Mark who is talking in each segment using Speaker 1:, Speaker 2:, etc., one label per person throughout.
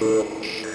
Speaker 1: church.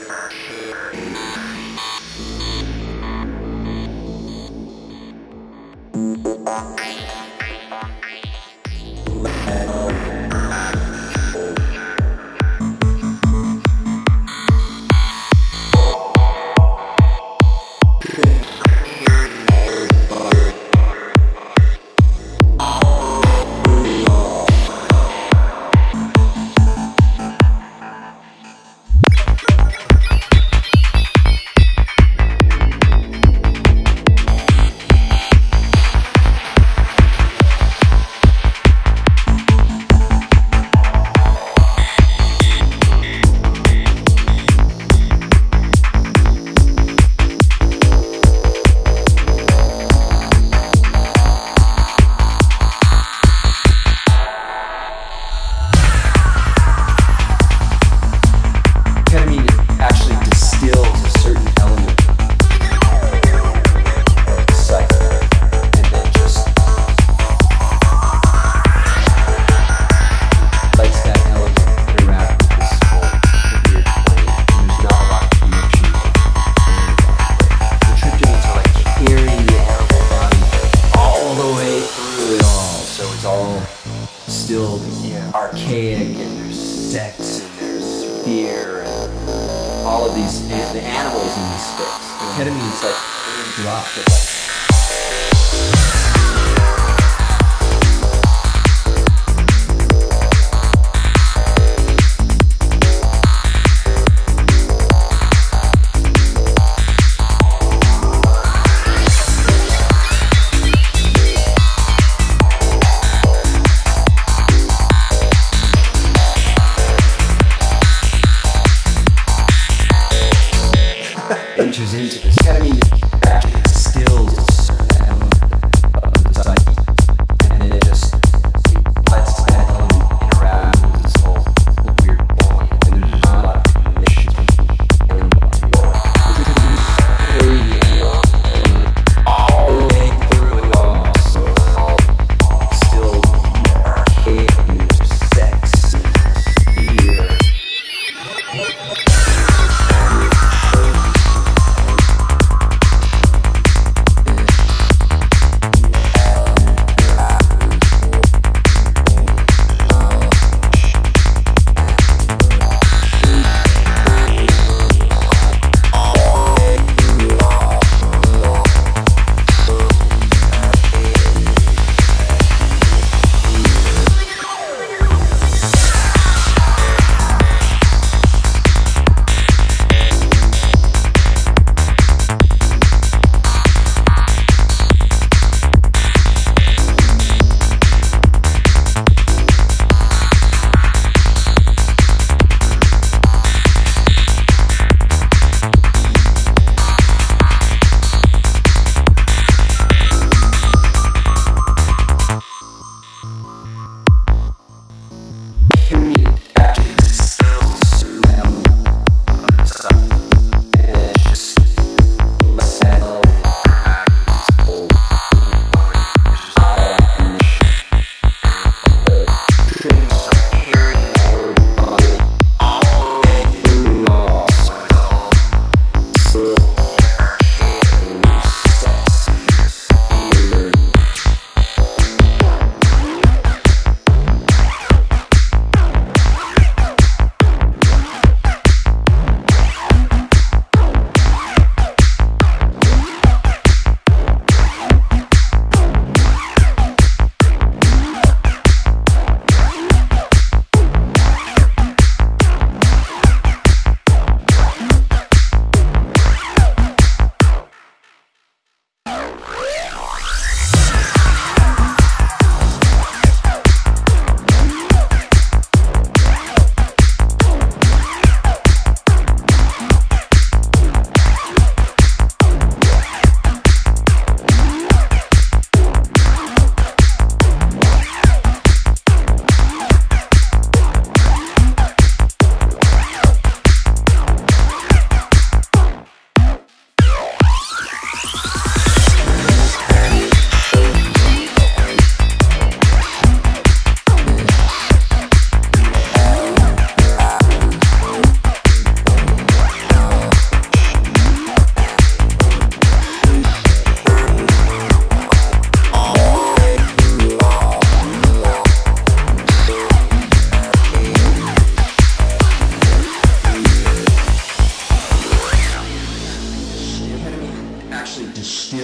Speaker 1: archaic and there's sex and there's fear and all of these and the animals in these sticks. Ketamine is like drop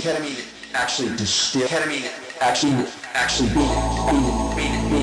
Speaker 1: ketamine actually distill ketamine actually actually being being